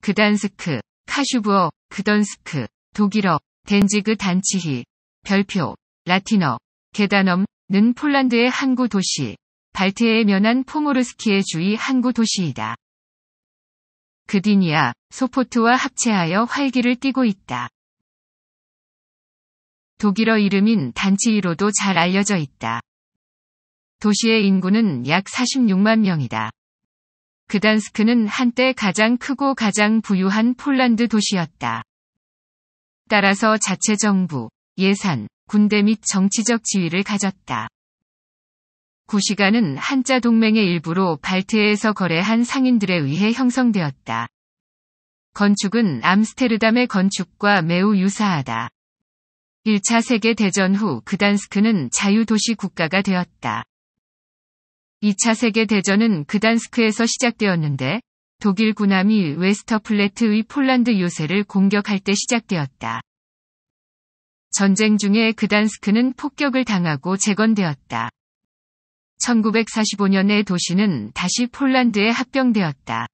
그단스크, 카슈부어, 그던스크, 독일어, 덴지그 단치히, 별표, 라틴어, 게다넘는 폴란드의 항구 도시, 발트해에 면한 포모르스키의 주위 항구 도시이다. 그디니아, 소포트와 합체하여 활기를 띠고 있다. 독일어 이름인 단치히로도 잘 알려져 있다. 도시의 인구는 약 46만 명이다. 그단스크는 한때 가장 크고 가장 부유한 폴란드 도시였다. 따라서 자체 정부, 예산, 군대 및 정치적 지위를 가졌다. 구시가는 한자 동맹의 일부로 발트해에서 거래한 상인들에 의해 형성되었다. 건축은 암스테르담의 건축과 매우 유사하다. 1차 세계대전 후 그단스크는 자유도시 국가가 되었다. 2차 세계대전은 그단스크에서 시작되었는데 독일 군함이 웨스터플레트의 폴란드 요새를 공격할 때 시작되었다. 전쟁 중에 그단스크는 폭격을 당하고 재건되었다. 1945년에 도시는 다시 폴란드에 합병되었다.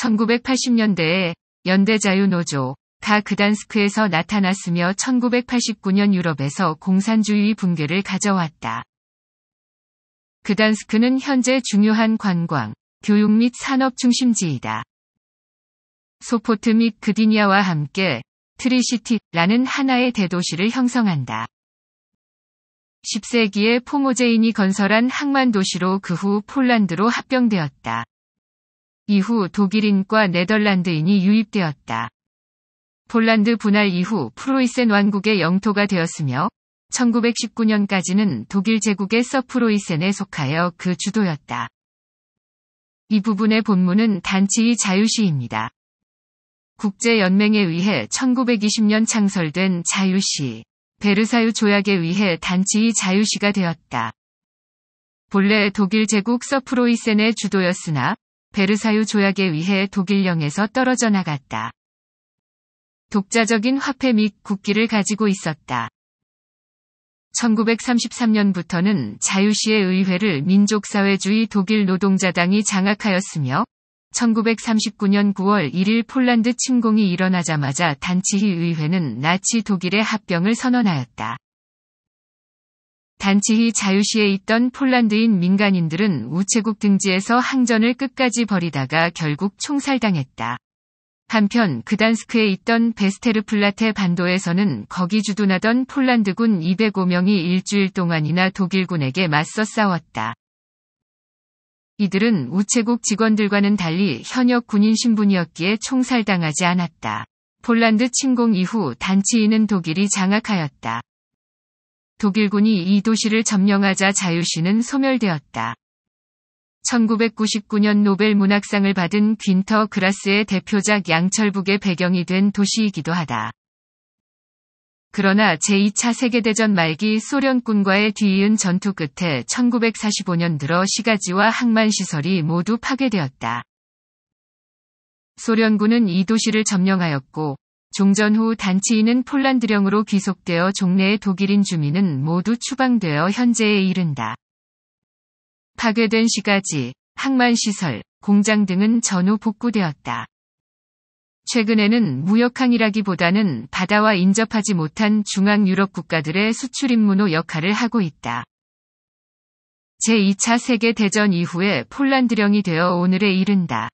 1980년대에 연대자유노조, 가 그단스크에서 나타났으며 1989년 유럽에서 공산주의 붕괴를 가져왔다. 그단스크는 현재 중요한 관광, 교육 및 산업 중심지이다. 소포트 및 그디니아와 함께 트리시티라는 하나의 대도시를 형성한다. 10세기에 포모제인이 건설한 항만 도시로 그 후 폴란드로 합병되었다. 이후 독일인과 네덜란드인이 유입되었다. 폴란드 분할 이후 프로이센 왕국의 영토가 되었으며 1919년까지는 독일 제국의 서프로이센에 속하여 그 주도였다. 이 부분의 본문은 단치의 자유시입니다. 국제연맹에 의해 1920년 창설된 자유시, 베르사유 조약에 의해 단치의 자유시가 되었다. 본래 독일 제국 서프로이센의 주도였으나 베르사유 조약에 의해 독일령에서 떨어져 나갔다. 독자적인 화폐 및 국기를 가지고 있었다. 1933년부터는 자유시의 의회를 민족사회주의 독일 노동자당이 장악하였으며 1939년 9월 1일 폴란드 침공이 일어나자마자 단치히 의회는 나치 독일의 합병을 선언하였다. 단치히 자유시에 있던 폴란드인 민간인들은 우체국 등지에서 항전을 끝까지 벌이다가 결국 총살당했다. 한편 그단스크에 있던 베스테르플라테 반도에서는 거기 주둔하던 폴란드군 205명이 일주일 동안이나 독일군에게 맞서 싸웠다. 이들은 우체국 직원들과는 달리 현역 군인 신분이었기에 총살당하지 않았다. 폴란드 침공 이후 단치인은 독일이 장악하였다. 독일군이 이 도시를 점령하자 자유시는 소멸되었다. 1999년 노벨 문학상을 받은 퀸터 그라스의 대표작 양철북의 배경이 된 도시이기도 하다. 그러나 제2차 세계대전 말기 소련군과의 뒤이은 전투 끝에 1945년 들어 시가지와 항만시설이 모두 파괴되었다. 소련군은 이 도시를 점령하였고, 종전 후 단치인은 폴란드령으로 귀속되어 종래의 독일인 주민은 모두 추방되어 현재에 이른다. 파괴된 시가지, 항만시설, 공장 등은 전후 복구되었다. 최근에는 무역항이라기보다는 바다와 인접하지 못한 중앙 유럽 국가들의 수출 임무노 역할을 하고 있다. 제2차 세계대전 이후에 폴란드령이 되어 오늘에 이른다.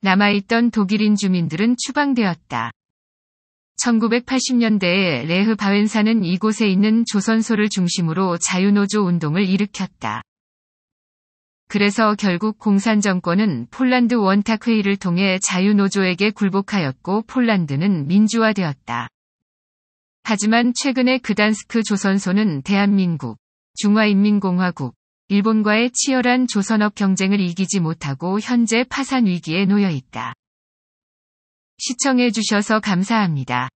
남아있던 독일인 주민들은 추방되었다. 1980년대에 레흐 바웬사는 이곳에 있는 조선소를 중심으로 자유노조 운동을 일으켰다. 그래서 결국 공산 정권은 폴란드 원탁 회의를 통해 자유노조에게 굴복하였고 폴란드는 민주화되었다. 하지만 최근에 그단스크 조선소는 대한민국, 중화인민공화국, 일본과의 치열한 조선업 경쟁을 이기지 못하고 현재 파산 위기에 놓여 있다. 시청해주셔서 감사합니다.